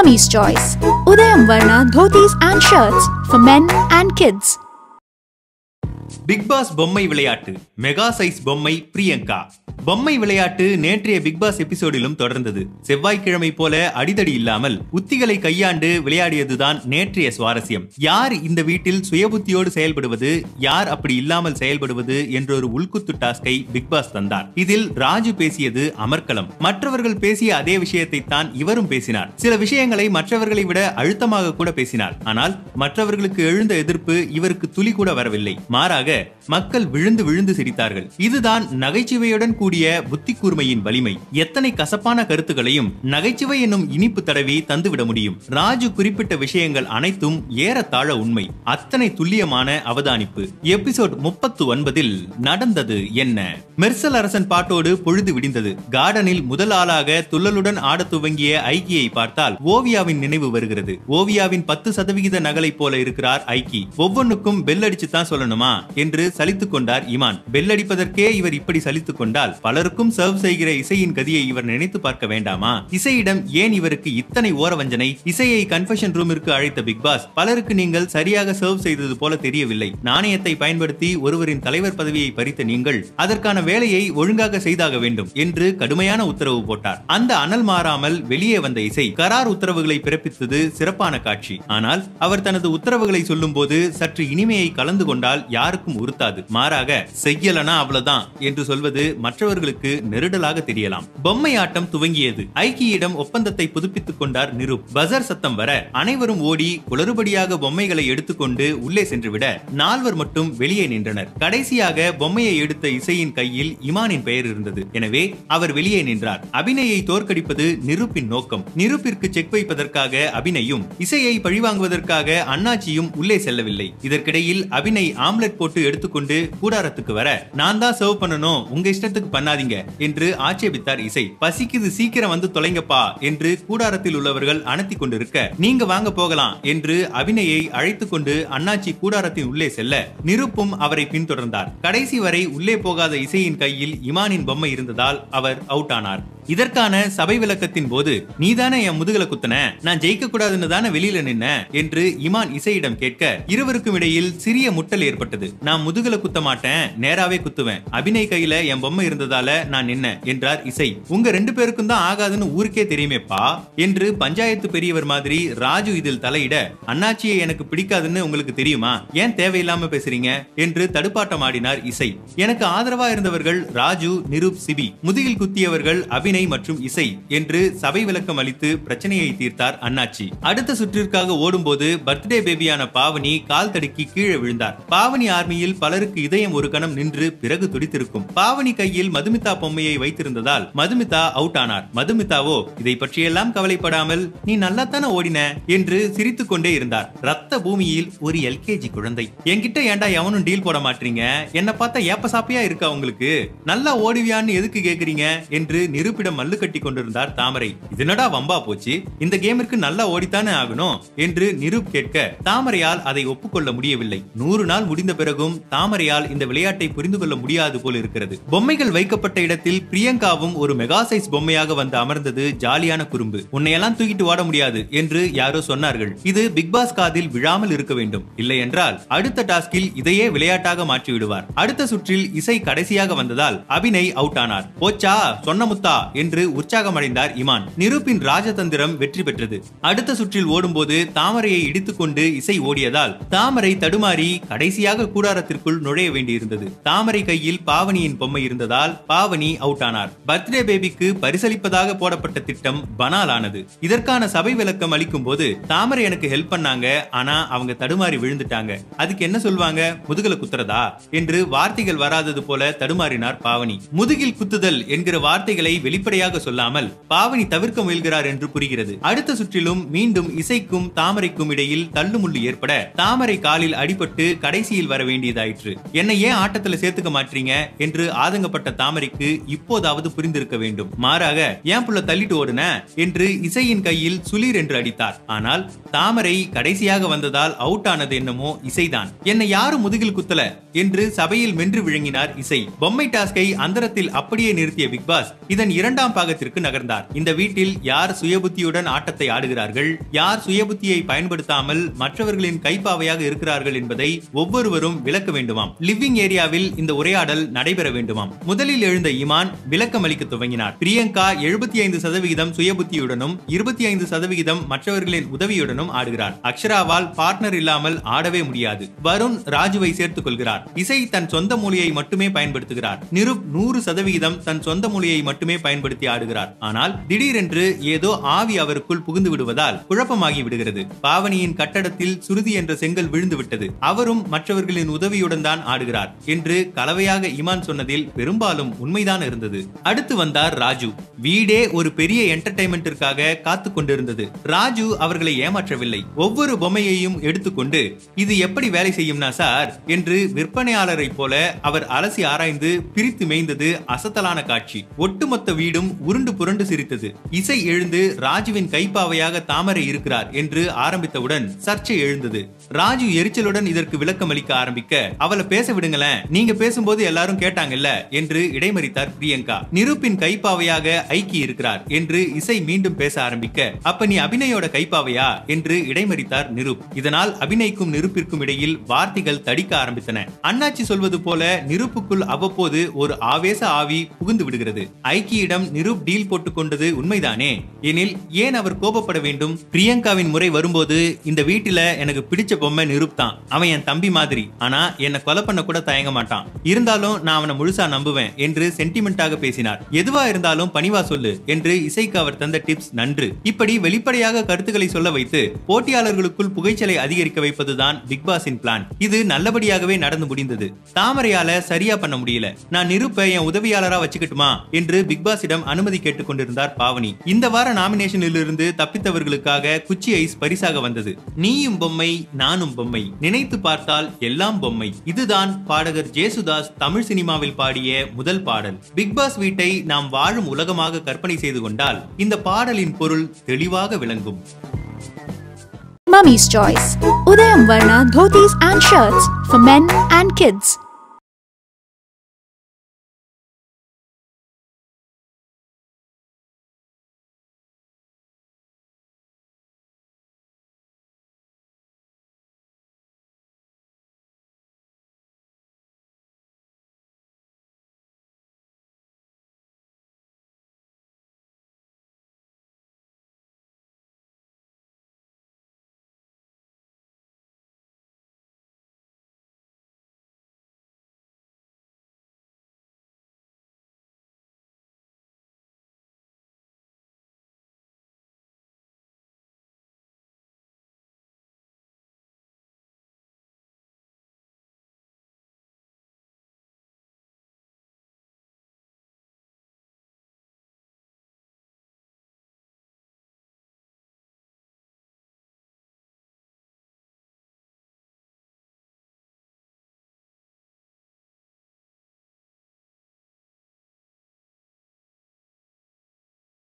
Mummy's Choice. Udayam Varna dhotis and shirts for men and kids. Big boss பொம்மை விளையாட்டு mega size பொம்மை பிரியங்கா பொம்மை விளையாட்டு நேற்றைய பிக்பாஸ் எபிசோடிலும் தொடர்ந்தது. செவ்வாய்க்கிழமை போல அடிதடி இல்லாமல் உத்திகளை கையாண்டு விளையாடியதுதான் நேற்றைய சுவாரஸ்யம். யார் இந்த வீட்டில் சுயபுத்தியோடு செயல்படுவது யார் அப்படி இல்லாமல் செயல்படுவது என்ற ஒரு உள்குத்து டாஸ்கை பிக்பாஸ் தந்தார். இதில் ராஜு பேசியது அமர்க்கலம் மற்றவர்கள் பேசிய அதே விஷயத்தை தான் இவரும் பேசினார். சில விஷயங்களை மற்றவர்களை விட அழுத்தமாக கூட பேசினார். ஆனால் மற்றவர்களுக்கு எழுந்த எதிர்ப்பு இவருக்கு துளி கூட வரவில்லை. மாறாக மக்கள் விழுந்து விழுந்து சிரித்தார்கள். இதுதான் நகைச்சுவையுடன் கூடிய புத்தி கூர்மையின் வலிமை. எத்தனை கசப்பான கருத்துக்களையும் நகைச்சுவை என்னும் இனிப்பு தடவி தந்துவிட முடியும். ராஜு குறிப்பிட்ட விஷயங்கள் அனைத்தும் ஏறத்தாழ உண்மை. அத்தனை துல்லியமான அவதானிப்பு. எபிசோட் முப்பத்து ஒன்பதில் நடந்தது என்ன? மெர்சல் அரசன் பாட்டோடு பொழுது விடிந்தது. கார்டனில் முதல் ஆளாக துள்ளலுடன் ஆட துவங்கிய ஐக்கியை பார்த்தால் ஓவியாவின் நினைவு வருகிறது. ஓவியாவின் பத்து சதவிகித நகலை போல இருக்கிறார் ஐக்கி. ஒவ்வொன்றுக்கும் பெல் அடிச்சு தான் சொல்லணுமா? என்று சலித்துக் கொண்டார் இமான். பெல் அடிப்பதற்கே இவர் இப்படி சலித்துக் கொண்டால் என்றால் பலருக்கும் சர்வ் செய்கிற இசையின் கதியை இவர் நினைத்து பார்க்க வேண்டாமா? இசையிடம் ஏன் இவருக்கு இத்தனை ஓரவஞ்சனை? இசையை கன்ஃபெஷன் ரூமிற்கு அழைத்த பிக் பாஸ் பலருக்கு நீங்கள் சரியாக சர்வ் செய்தது போல தெரியவில்லை. நாணயத்தை பயன்படுத்தி ஒருவரின் தலைவர் பதவியை பறித்த நீங்கள் அதற்கான வேலையை ஒழுங்காக செய்தாக வேண்டும் என்று கடுமையான உத்தரவு போட்டார். அந்த அனல் மாறாமல் வெளியே வந்த இசை கரார் உத்தரவுகளை பிறப்பித்தது சிறப்பான காட்சி. ஆனால் அவர் தனது உத்தரவுகளை சொல்லும் போது சற்று இனிமையை கலந்து கொண்டால் யாருக்கும் உறுத்தாது. மாறாக செய்யலனா அவ்வளவுதான் என்று சொல்வது மற்ற மற்றவர்களுக்கு நெருடலாக தெரியலாம். பொம்மை ஆட்டம் துவங்கியது. ஐக்கியிடம் ஒப்பந்தத்தை புதுப்பித்துக் கொண்டார் நிருப். பசர் சத்தம் வர அனைவரும் ஓடி குளறுபடியாக பொம்மைகளை எடுத்துக்கொண்டு உள்ளே சென்றுவிட நால்வர் மட்டும் வெளியே நின்றனர். கடைசியாக பொம்மையை எடுத்த இசையின் கையில் இமானின் பெயர் இருந்தது. எனவே அவர் வெளியே நின்றார். அபிநயை தோற்கடிப்பது நிருப்பின் நோக்கம். நிருப்பிற்கு செக் வைப்பதற்காக அபிநயும் இசையை பழிவாங்குவதற்காக அண்ணாச்சியும் உள்ளே செல்லவில்லை. இதற்கிடையில் அபிநய் ஆம்லெட் போட்டு எடுத்துக்கொண்டு கூடாரத்துக்கு வர நான் தான் சர்வ் பண்ணணும். உங்க இஷ்டத்துக்கு பண்ணாதீங்க என்று ஆட்சேபித்தார் இசை. பசிக்குது சீக்கிரம் வந்து தொலைங்கப்பா என்று கூடாரத்தில் உள்ளவர்கள் அனத்தி கொண்டிருக்க நீங்க வாங்க போகலாம் என்று அபிநயை அழைத்துக் கொண்டு அண்ணாச்சி கூடாரத்தின் உள்ளே செல்ல நிருப்பும் அவரை பின்தொடர்ந்தார். கடைசி வரை உள்ளே போகாத இசையின் கையில் இமானின் பொம்மை இருந்ததால் அவர் அவுட் ஆனார் இதற்கான சபை விளக்கத்தின் போது நீதானே என் முதுகல குத்தன? நான் ஜெயிக்க கூடாதுன்னு தானே வெளியில நின்ன? என்று இமான் இசையிடம் கேட்க இருவருக்கும் இடையில் சிறிய முட்டல் ஏற்பட்டது. நான் முதுகல குத்த மாட்டேன். நேராவே குத்துவேன். அபிநய் கையில என் பொம்மை இருந்ததால நான் நின்ன என்றார் இசை. உங்க ரெண்டு பேருக்கும் தான் ஆகாதுன்னு ஊருக்கே தெரியுமேப்பா? என்று பஞ்சாயத்து பெரியவர் மாதிரி ராஜு இதில் தலையிட அண்ணாச்சியை எனக்கு பிடிக்காதுன்னு உங்களுக்கு தெரியுமா? ஏன் தேவையில்லாம பேசுறீங்க? என்று தடுப்பாட்டம் ஆடினார் இசை. எனக்கு ஆதரவா இருந்தவர்கள் ராஜு நிரூப் சிபி. முதுகில் குத்தியவர்கள் அபிநய் சிந்தனை மற்றும் இசை என்று சபை விளக்கம் அளித்து பிரச்சனையை தீர்த்தார் அண்ணாச்சி. அடுத்த சுற்றிற்காக ஓடும்போது பர்த்டே பேபியான பாவனி கால் தடுக்கி கீழே விழுந்தார். பாவனி ஆர்மியில் பலருக்கு இதயம் ஒரு கணம் நின்று பிறகு துடித்திருக்கும். பாவனி கையில் மதுமிதா பொம்மையை வைத்திருந்ததால் மதுமிதா அவுட் ஆனார். மதுமிதாவோ இதை பற்றியெல்லாம் கவலைப்படாமல் நீ நல்லா தானே ஓடின? என்று சிரித்துக் கொண்டே இருந்தார். ரத்த பூமியில் ஒரு எல்கேஜி குழந்தை. என்கிட்ட ஏண்டா எவனும் டீல் போட மாட்டீங்க? என்ன பார்த்தா ஏப்ப சாப்பியா இருக்கா உங்களுக்கு? நல்லா ஓடுவியான்னு எதுக்கு கேக்குறீங்க? என்று நிரூபிடம் மல்லு கட்டி கொண்டிருந்தார் தாமரை. இதனடா வம்பா போச்சு? இந்த கேமிற்கு நல்லா ஓடித்தானே ஆகணும்? என்று நிரூப் கேட்க தாமரையால் அதை ஒப்புக்கொள்ள முடியவில்லை. நூறு நாள் முடிந்த பிறகும் தாமரையால் இந்த விளையாட்டை புரிந்து கொள்ள முடியாது போல் இருக்கிறது. பொம்மைகள் வைக்கப்பட்ட இடத்தில் பிரியங்காவும் ஒரு மெகா சைஸ் பொம்மையாக வந்து அமர்ந்தது ஜாலியான குறும்பு. உன்னையெல்லாம் தூக்கிட்டு ஓட முடியாது என்று யாரோ சொன்னார்கள். இது பிக் பாஸ் காதில் விழாமல் இருக்க வேண்டும். இல்லை என்றால் அடுத்த டாஸ்கில் இதையே விளையாட்டாக மாற்றி விடுவார். அடுத்த சுற்றில் இசை கடைசியாக வந்ததால் அபிநய் அவுட் ஆனார். போச்சா? சொன்ன முத்தா? என்று உற்சாகமடைந்தார் இமான். நிரூப்பின் ராஜதந்திரம் வெற்றி பெற்றது. அடுத்த சுற்றில் ஓடும்போது தாமரையை இடித்துக்கொண்டு இசை ஓடியதால் தாமரை தடுமாறி கடைசியாக கூடாரத்திற்குள் நுழைய வேண்டியிருந்தது. தாமரை கையில் பாவனியின் பொம்மை இருந்ததால் பாவனி அவுட் ஆனார். பர்த்டே பேபிக்கு பரிசளிப்பதாக போடப்பட்ட திட்டம் பனால் ஆனது. இதற்கான சபை விளக்கம் அளிக்கும் போது தாமரை எனக்கு ஹெல்ப் பண்ணாங்க ஆனா அவங்க தடுமாறி விழுந்துட்டாங்க. அதுக்கு என்ன சொல்வாங்க? முதுகல குத்துறதா? என்று வார்த்தைகள் வராதது போல தடுமாறினார் பாவனி. முதுகில் குத்துதல் என்கிற வார்த்தைகளை வெளி வெளிப்படையாக சொல்லாமல் பாவனி தவிர்க்க முயல்கிறார் என்று புரிகிறது. அடுத்த சுற்றிலும் மீண்டும் இசைக்கும் தாமரைக்கும் இடையில் தள்ளுமுள்ளு ஏற்பட தாமரை காலில் அடிபட்டு கடைசியில் வர வேண்டியதாயிற்று. என்னை ஏன் ஆட்டத்துல சேர்த்துக்க மாட்டீங்க? என்று ஆதங்கப்பட்ட தாமரைக்கு இப்போதாவது புரிந்திருக்க வேண்டும். மாறாக ஏன் புள்ள தள்ளிட்டு ஓடுன? என்று இசையின் கையில் சுளீர் என்று அடித்தார். ஆனால் தாமரை கடைசியாக வந்ததால் அவுட் ஆனது என்னமோ இசைதான். என்னை யாரும் முதுகில் குத்தல? என்று சபையில் மென்று விழுங்கினார் இசை. பொம்மை டாஸ்கை அந்தரத்தில் அப்படியே நிறுத்திய பிக் பாஸ் இதன் இரண்டு இரண்டாம் பாகத்திற்கு நகர்ந்தார். இந்த வீட்டில் யார் சுயபுத்தியுடன் ஆட்டத்தை ஆடுகிறார்கள் யார் சுயபுத்தியை பயன்படுத்தாமல் மற்றவர்களின் கைப்பாவையாக இருக்கிறார்கள் என்பதை ஒவ்வொருவரும் விளக்க வேண்டுமாம். லிவிங் ஏரியாவில் இந்த உரையாடல் நடைபெற வேண்டுமாம். முதலில் எழுந்த இமான் விளக்கம் அளிக்க துவங்கினார். பிரியங்கா எழுபத்தி ஐந்து சதவிகிதம் சுயபுத்தியுடனும் இருபத்தி ஐந்து சதவிகிதம் மற்றவர்களின் உதவியுடனும் ஆடுகிறார். அக்ஷராவால் பார்ட்னர் இல்லாமல் ஆடவே முடியாது. வருண் ராஜுவை சேர்த்துக் கொள்கிறார். இசை தன் சொந்த மொழியை மட்டுமே பயன்படுத்துகிறார். நிருப் நூறு சதவிகிதம் தன் சொந்த மொழியை மட்டுமே பயன்படுத்த பயன்படுத்தி ஆடுகிறார். ஆனால் திடீரென்று ஏதோ ஆவி அவருக்குள் புகுந்து விடுவதால் குழப்பமாகி விடுகிறது. பாவனியின் கட்டடத்தில் சுருதி என்ற செங்கல் விழுந்து விட்டது. அவரும் மற்றவர்களின் உதவியுடன் தான் ஆடுகிறார் என்று கலவையாக இமான் சொன்னதில் பெரும்பாலும் உண்மைதான் இருந்தது. அடுத்து வந்தார் ராஜு. வீடே ஒரு பெரிய என்டர்டைன்மெண்டிற்காக காத்து கொண்டிருந்தது. ராஜு அவர்களை ஏமாற்றவில்லை. ஒவ்வொரு பொம்மையையும் எடுத்துக்கொண்டு இது எப்படி வேலை செய்யும்னா சார்? என்று விற்பனையாளரை போல அவர் அலசி ஆராய்ந்து பிரித்து மேய்ந்தது அசத்தலான காட்சி. ஒட்டுமொத்த வீடு வீடும் உருண்டு புரண்டு சிரித்தது. இசை எழுந்து ராஜுவின் கைப்பாவையாக தாமரை இருக்கிறார் என்று ஆரம்பித்தவுடன் சர்ச்சை எழுந்தது. ராஜு எரிச்சலுடன் இதற்கு விளக்கம் அளிக்க ஆரம்பிக்க அவளை பேச விடுங்களேன். நீங்க பேசும்போது எல்லாரும் கேட்டாங்கல்ல? என்று இடைமறித்தார் பிரியங்கா. நிரூப்பின் கைப்பாவையாக ஐக்கி இருக்கிறார் என்று இசை மீண்டும் பேச ஆரம்பிக்க அப்ப நீ அபிநயோட கைப்பாவையா? என்று இடைமறித்தார் நிரூப். இதனால் அபிநய்க்கும் நிரூப்பிற்கும் இடையில் வார்த்தைகள் தடிக்க ஆரம்பித்தன. அண்ணாச்சி சொல்வது போல நிரூப்புக்குள் அவ்வப்போது ஒரு ஆவேச ஆவி புகுந்து விடுகிறது. ஐக்கியிடம் நிருப் டீல் போட்டுக்கொண்டது உண்மைதானே? எனில் ஏன் அவர் கோபப்பட வேண்டும்? பிரியங்காவின் முறை வரும்போது இந்த வீட்டுல எனக்கு பிடிச்ச பொம்மை நிரூப் தான். அவன் என் தம்பி மாதிரி. ஆனா என்ன கொலை பண்ண கூட தயங்க மாட்டான். இருந்தாலும் நான் அவனை முழுசா நம்புவேன் என்று சென்டிமெண்டாக பேசினார். எதுவா இருந்தாலும் பணிவா சொல்லு என்று இசைக்கு அவர் தந்த டிப்ஸ் நன்று. இப்படி வெளிப்படையாக கருத்துக்களை சொல்ல வைத்து போட்டியாளர்களுக்குள் புகைச்சலை அதிகரிக்க வைப்பதுதான் பிக் பாஸின் பிளான். இது நல்லபடியாகவே நடந்து முடிந்தது. தாமரையால சரியா பண்ண முடியல. நான் நிருப்ப என் உதவியாளரா வச்சுக்கிட்டுமா? என்று பிக் பாஸ் பாஸிடம் அனுமதி கேட்டுக் கொண்டிருந்தார் பாவனி. இந்த வார நாமினேஷனில் இருந்து தப்பித்தவர்களுக்காக குச்சி ஐஸ் பரிசாக வந்தது. நீயும் பொம்மை நானும் பொம்மை. நினைத்து பார்த்தால் எல்லாம் பொம்மை. இதுதான் பாடகர் ஜேசுதாஸ் தமிழ் சினிமாவில் பாடிய முதல் பாடல். பிக் பாஸ் வீட்டை நாம் வாழும் உலகமாக கற்பனை செய்து கொண்டால் இந்த பாடலின் பொருள் தெளிவாக விளங்கும். Mummy's Choice. Udayam Varna dhotis and shirts for men and kids.